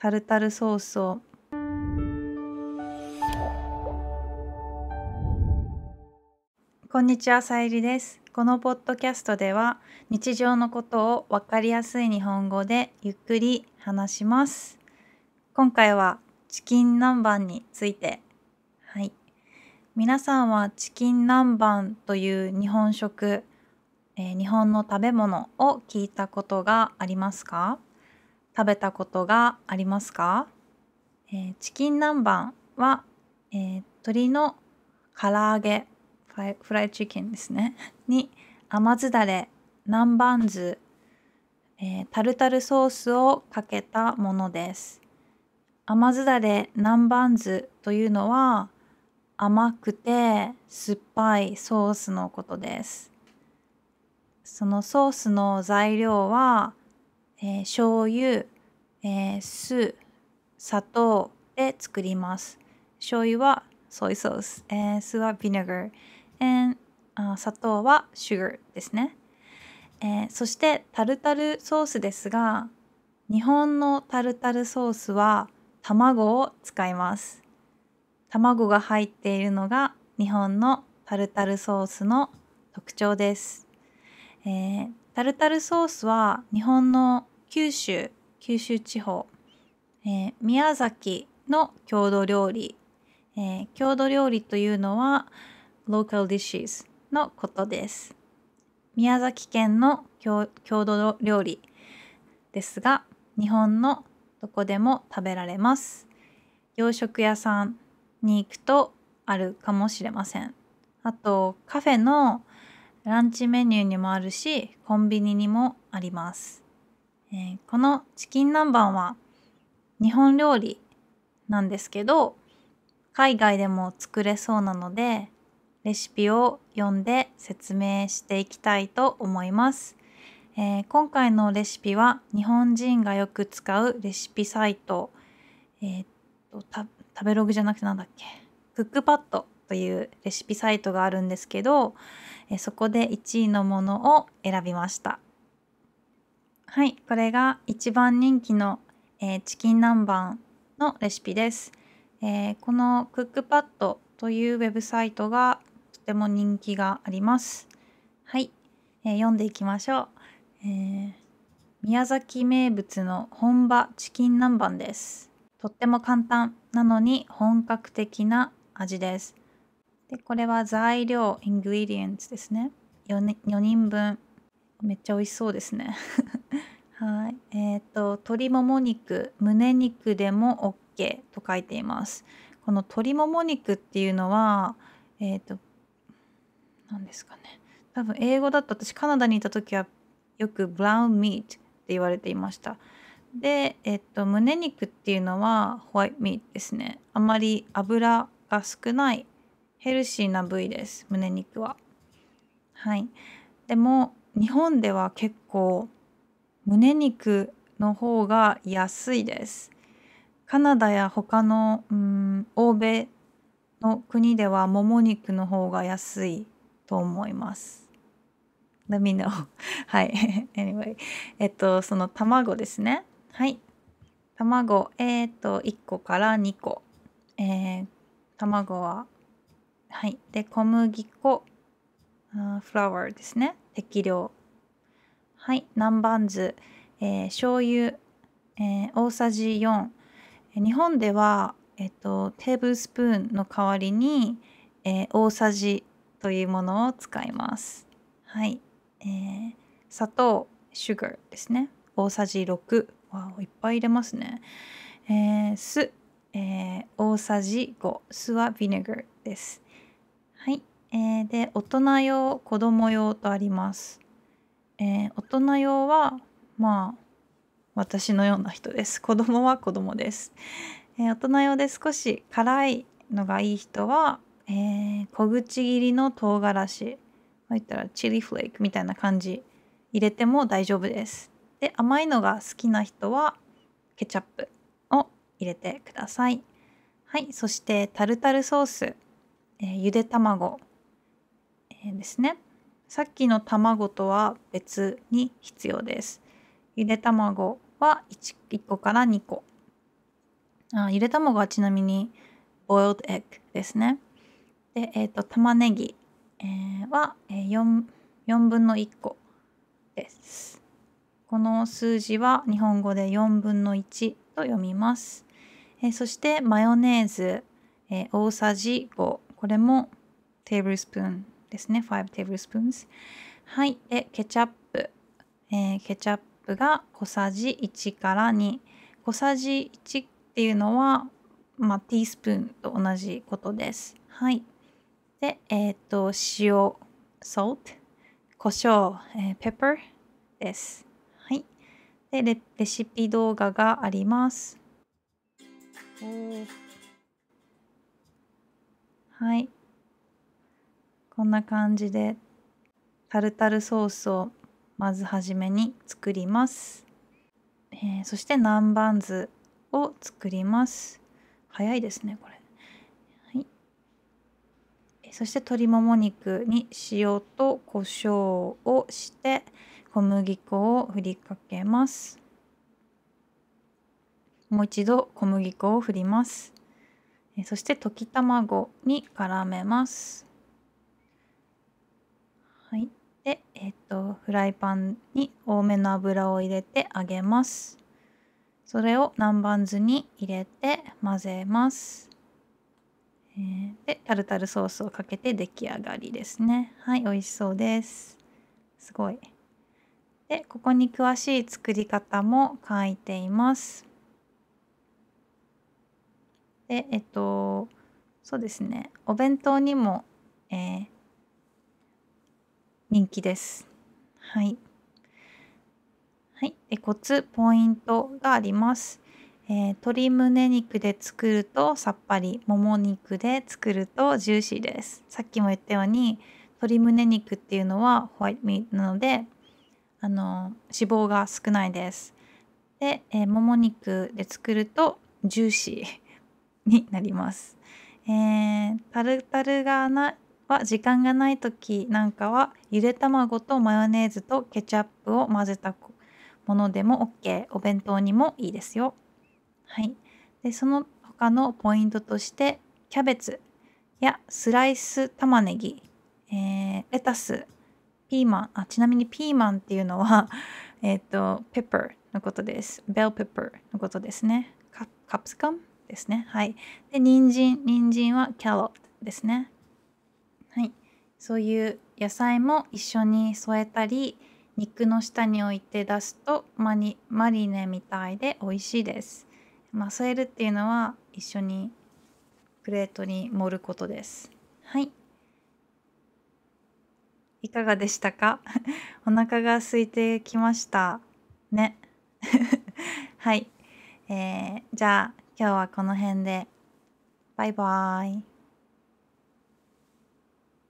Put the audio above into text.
タルタルソースをこんにちは、さゆりです。このポッドキャストでは日常のことをわかりやすい日本語でゆっくり話します。今回はチキン南蛮について。はい。皆さんはチキン南蛮という日本食、えー日本の食べ物を聞いたことがありますか？食べたことがありますか、えーチキン南蛮は、えー鶏の唐揚げフライフライチキンですね。に甘酢だれ南蛮酢、えータルタルソースをかけたものです。甘酢だれ南蛮酢というのは甘くて酸っぱいソースのことです。そのソースの材料は、えー醤油、えー酢砂糖で作ります。醤油はソイソース、えー酢はビネガー。and あ砂糖は sugar ですね、えーそしてタルタルソースですが日本のタルタルソースは卵を使います。卵が入っているのが日本のタルタルソースの特徴です、えータルタルソースは日本の九州九州地方、えー宮崎の郷土料理、えー郷土料理というのは local dishes のことです。宮崎県の郷郷土料理ですが日本のどこでも食べられます。洋食屋さんに行くとあるかもしれません。あとカフェのランチメニューにもあるしコンビニにもあります、えーこのチキン南蛮は日本料理なんですけど海外でも作れそうなのでレシピを読んで説明していきたいと思います、えー今回のレシピは日本人がよく使うレシピサイト、えーっと食べログじゃなくてなんだっけ？クックパッドというレシピサイトがあるんですけど、えそこで1位のものを選びました。はいこれが一番人気の、えーチキン南蛮のレシピです、えーこのクックパッドというウェブサイトがとても人気があります。はい、えー読んでいきましょう、えー宮崎名物の本場チキン南蛮です。とっても簡単なのに本格的な味です。でこれは材料イングリディエンツですね。4, 4人分。めっちゃ美味しそうですね。はい。えっ、と鶏もも肉胸肉でも OK と書いています。この鶏もも肉っていうのはえっ、と何ですかね。多分英語だと私カナダにいた時はよくブラウンミートって言われていました。で、えっと、胸肉っていうのはホワイトミートですね。あまり油が少ないヘルシーな部位です胸肉は。はい。でも日本では結構胸肉の方が安いですカナダや他のうん欧米の国ではもも肉の方が安いと思います。Let me know. はい。anyway. えっと、その卵ですね。はい。卵、えっと、1個から2個。えー卵は、はい。で、小麦粉、あーフラワーですね。適量。はい。南蛮酢、えー醤油、えー大さじ4。日本では、えっと、テーブルスプーンの代わりに、えー大さじというものを使います。はい。えー砂糖、シュガーですね。大さじ6。わあ、いっぱい入れますね。えー酢、えー大さじ5。酢はビネガーです。えーで、大人用、子供用とあります。えー大人用は、まあ、私のような人です。子供は子供です。えー大人用で少し辛いのがいい人は、えー小口切りの唐辛子まあ言ったらチリフレークみたいな感じ入れても大丈夫です。で甘いのが好きな人はケチャップを入れてください。はいそしてタルタルソース、えーゆで卵、ですね。さっきの卵とは別に必要です。ゆで卵は 1, 1個から2個。あゆで卵はちなみに boiled egg ですね。で、えっ、ー、と玉ねぎ、は、4, 4分の1個です。この数字は日本語で4分の1と読みます。えー、そしてマヨネーズ、えー、大さじ5これもテーブルスプーンですね。5テーブルスプーンズはい。でケチャップ、えー、ケチャップが小さじ1から2小さじ1っていうのはまあ、ティースプーンと同じことです。はい。でえっ、ー、と塩 salt 胡椒、えー、pepper です。はい。でレレシピ動画があります。はいこんな感じでタルタルソースをまずはじめに作ります、えー、そして南蛮酢を作ります。早いですねこれ、はい、そして鶏もも肉に塩と胡椒をして小麦粉を振りかけます。もう一度小麦粉を振ります。そして溶き卵に絡めます。でえっ、ー、とフライパンに多めの油を入れて揚げます。それを南蛮酢に入れて混ぜます、えー、でタルタルソースをかけて出来上がりですね。はい美味しそうです。すごい。でここに詳しい作り方も書いています。で、えっと、そうですね、お弁当にも、えー、人気です。はい。はい。で、コツ、ポイントがあります。えー、鶏胸肉で作るとさっぱり、もも肉で作るとジューシーです。さっきも言ったように、鶏胸肉っていうのはホワイトミートなので、あの脂肪が少ないです。で、えー、もも肉で作るとジューシー。になります。えー、タルタルがなは時間がない時なんかはゆで卵とマヨネーズとケチャップを混ぜたものでも OK お弁当にもいいですよ。はい、でその他のポイントとしてキャベツやスライス玉ねぎ、えー、レタスピーマンあちなみにピーマンっていうのは えっ、とペッパーのことですベルペッパーのことですねカプスカムですね。はい。で、人参、人参はキャロットですね。はい。そういう野菜も一緒に添えたり、肉の下に置いて出すとマニマリネみたいで美味しいです。まあ、添えるっていうのは一緒にプレートに盛ることです。はい。いかがでしたか？お腹が空いてきました。ね。はい。えー、じゃあ今日はこの辺で。バイバーイ。